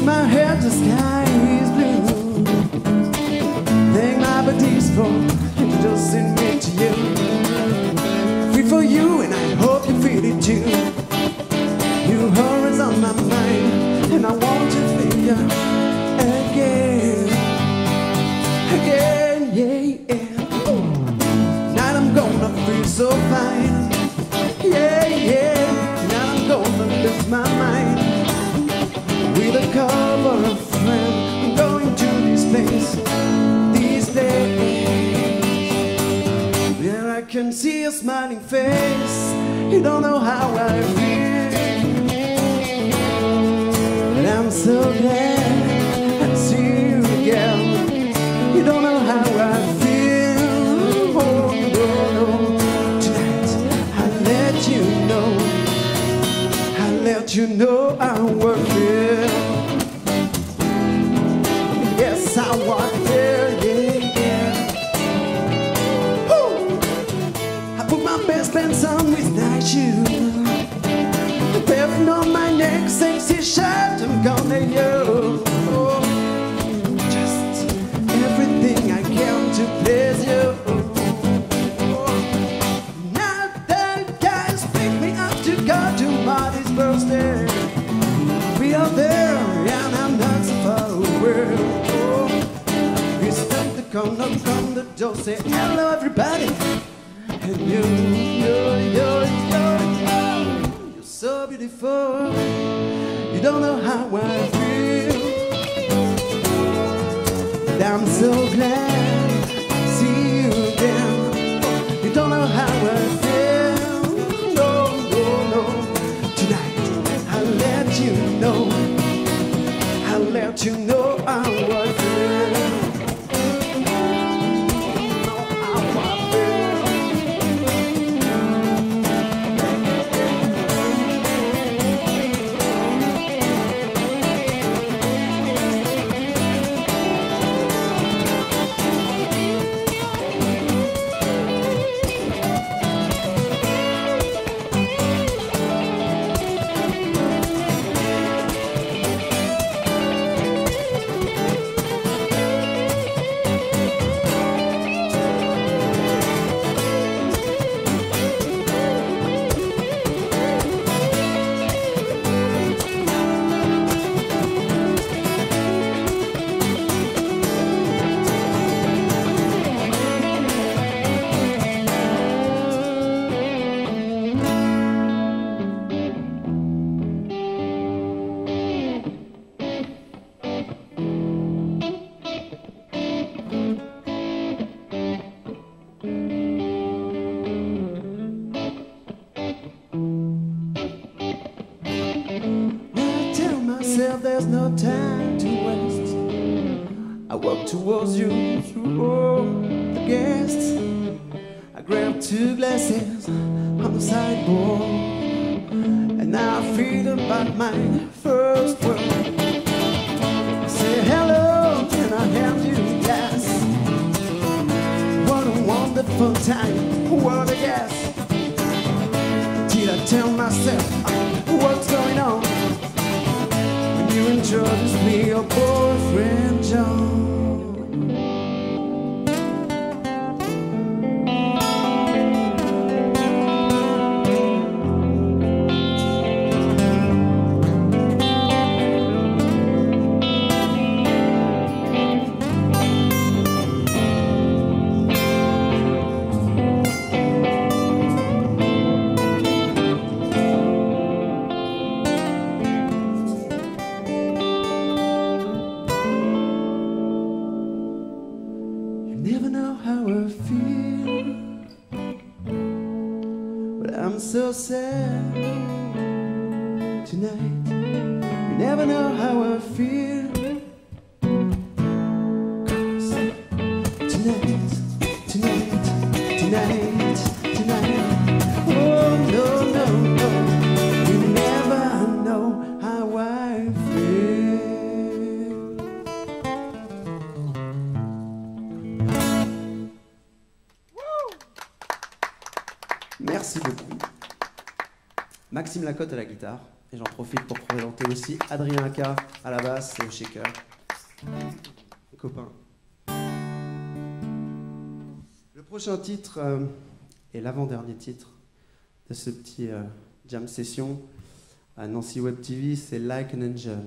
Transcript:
Take my head, the sky is blue. Take my body's full, introducing me to you. I feel for you, and I hope you feel it too. With a friend, I'm going to this place these days. Where I can see your smiling face. You don't know how I feel. But I'm so glad I see you again. You don't know how I feel. Oh, no, no. Tonight, I'll let you know. I'll let you know I night shoes. Perfume on my neck, sexy shirt, I'm gonna you. Oh, just everything I can to please you. Oh, now that guys pick me up to go to Marty's birthday. We are there, and I'm not so far away. Oh, we stop the corner, come the door, say hello, everybody. You, you, you, you, you, you're so beautiful. You don't know how I feel. I'm so glad no time to waste. I walk towards you through all the guests. I grab two glasses on the sideboard, and now I feel about my first word. I say hello, and I hand you glass. What a wonderful time, what a guess. Till I tell myself what's you introduce me your boyfriend John. I'm so sad tonight. You never know how I feel. Maxime Lacotte à la guitare. Et j'en profite pour présenter aussi Adrien Aka à la basse et au shaker. Mes copains. Le prochain titre euh, est l'avant-dernier titre de ce petit euh, jam session à Nancy Web TV, c'est Like an Angel.